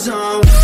zone